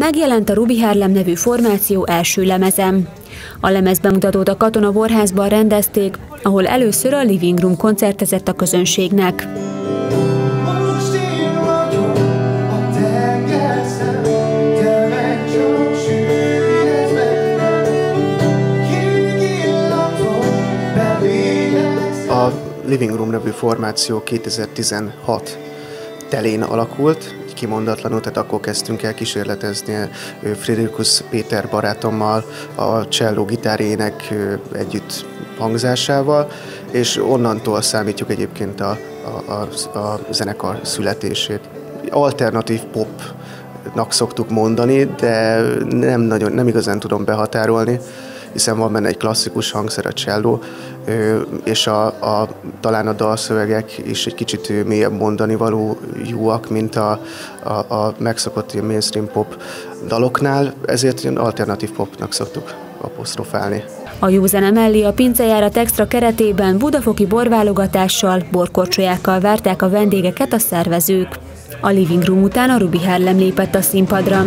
megjelent a Ruby Harlem nevű formáció első lemezem. A lemezbemutatót a Katona Borházban rendezték, ahol először a Living Room koncertezett a közönségnek. A Living Room nevű formáció 2016 telén alakult, kimondatlanul, tehát akkor kezdtünk el kísérletezni Friedrichus Péter barátommal, a cselló gitárjének együtt hangzásával, és onnantól számítjuk egyébként a, a, a, a zenekar születését. Alternatív popnak szoktuk mondani, de nem, nagyon, nem igazán tudom behatárolni hiszen van benne egy klasszikus hangszer, a cselló, és a, a, talán a dalszövegek is egy kicsit mélyebb mondani való jóak, mint a, a, a megszokott mainstream pop daloknál, ezért ilyen alternatív popnak szoktuk apostrofálni. A jó zene mellé a pincejárat extra keretében budafoki borválogatással, borkorcsolyákkal várták a vendégeket a szervezők. A Living Room után a Ruby Harlem lépett a színpadra.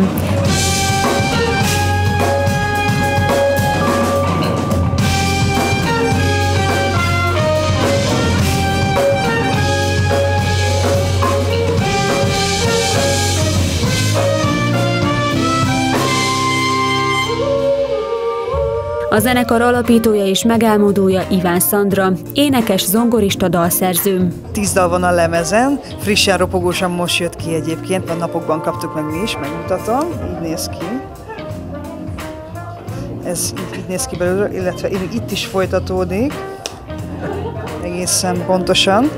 A zenekar alapítója és megálmodója Iván Szandra, énekes, zongorista, dalszerző. Tíz dal van a lemezen, frissen, ropogósan most jött ki egyébként, a napokban kaptuk meg mi is, megmutatom, így néz ki. Ez így, így néz ki belőle, illetve itt is folytatódik, egészen pontosan.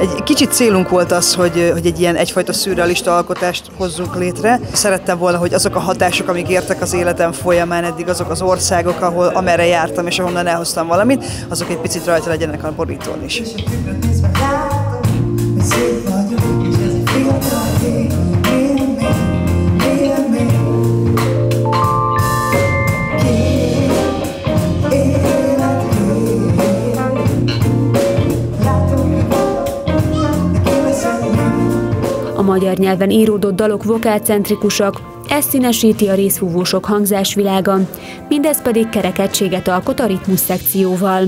Egy kicsit célunk volt az, hogy, hogy egy ilyen egyfajta szürrealista alkotást hozzunk létre. Szerettem volna, hogy azok a hatások, amik értek az életem folyamán eddig, azok az országok, ahol amerre jártam és ahonnan elhoztam valamit, azok egy picit rajta legyenek a borítón is. Magyar nyelven íródott dalok vokálcentrikusak, ez színesíti a részfúvósok hangzásvilága, mindez pedig kerekedtséget alkot a ritmus szekcióval.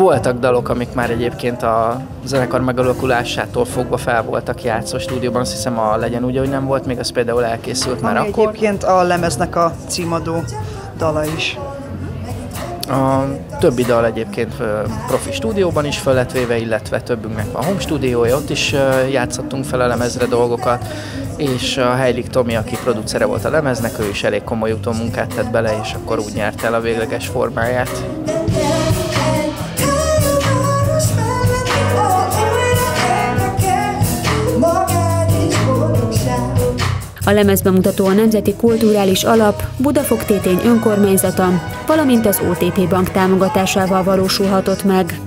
Voltak dalok, amik már egyébként a zenekar megalakulásától fogva fel voltak játszó stúdióban, azt hiszem a Legyen úgy, hogy nem volt, még az például elkészült már Ami akkor. egyébként a lemeznek a címadó dala is. A többi dal egyébként profi stúdióban is fel lett véve, illetve többünknek van home stúdiója, ott is játszottunk fel a lemezre dolgokat, és a Heilig Tomi, aki producere volt a lemeznek, ő is elég komoly utómunkát tett bele, és akkor úgy nyerte el a végleges formáját. A lemezbemutató a Nemzeti Kulturális Alap, Budafok Tétény önkormányzata, valamint az OTP Bank támogatásával valósulhatott meg.